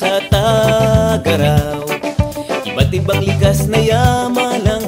sa Tagaraw. Iba't ibang likas na yamalang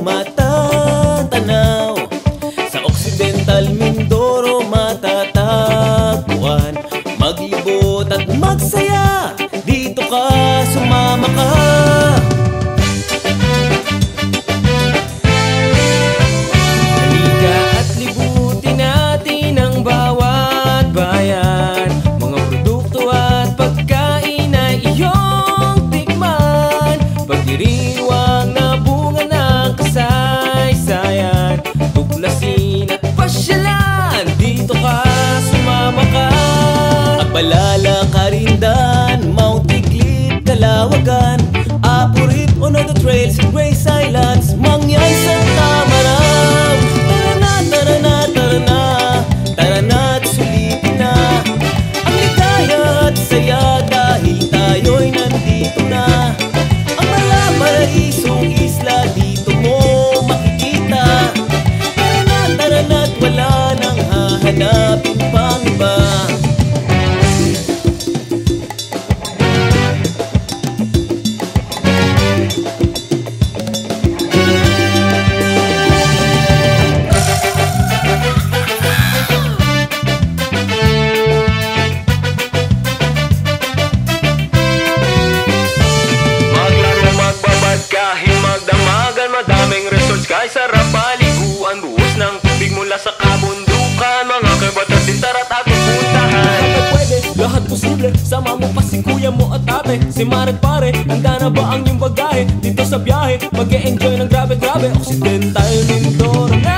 ate Si Mare pare, handa na ba ang iyong bagahe? Dito sa biyahe, mag -e enjoy ng grabe-grabe Occidental Mindoro na.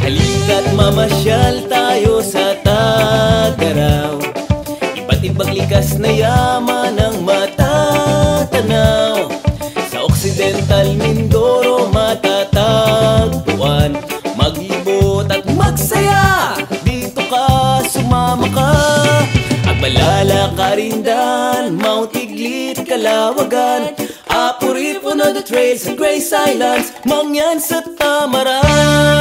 Halika't mamasyal tayo sa Tagaraw. Iba't ibang likas na yaman. Marindan, Mount Iglit, Kalawagan. Apuripon on the trails and Grace Islands Mangyan sa Tamaran.